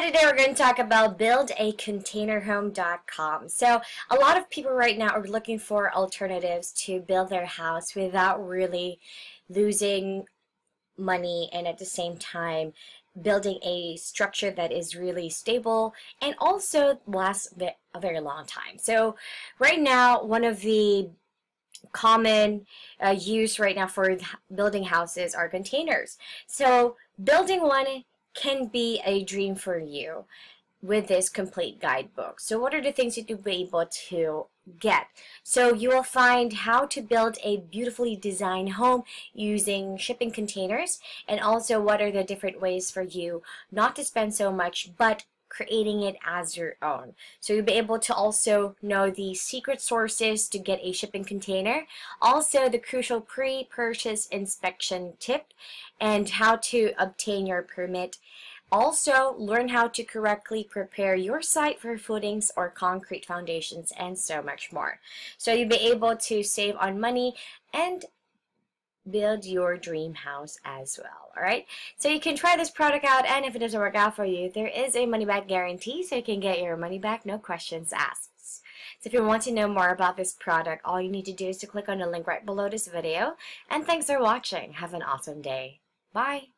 Today we're going to talk about buildacontainerhome.com. So, a lot of people right now are looking for alternatives to build their house without really losing money and at the same time building a structure that is really stable and also lasts a very long time. So, right now, one of the common uh, use right now for building houses are containers. So, building one can be a dream for you with this complete guidebook. So what are the things that you'll be able to get? So you will find how to build a beautifully designed home using shipping containers and also what are the different ways for you not to spend so much but creating it as your own. So you'll be able to also know the secret sources to get a shipping container, also the crucial pre-purchase inspection tip, and how to obtain your permit. Also, learn how to correctly prepare your site for footings or concrete foundations and so much more. So you'll be able to save on money and build your dream house as well all right? So you can try this product out and if it doesn't work out for you there is a money back guarantee so you can get your money back no questions asked. So if you want to know more about this product all you need to do is to click on the link right below this video and thanks for watching. Have an awesome day. Bye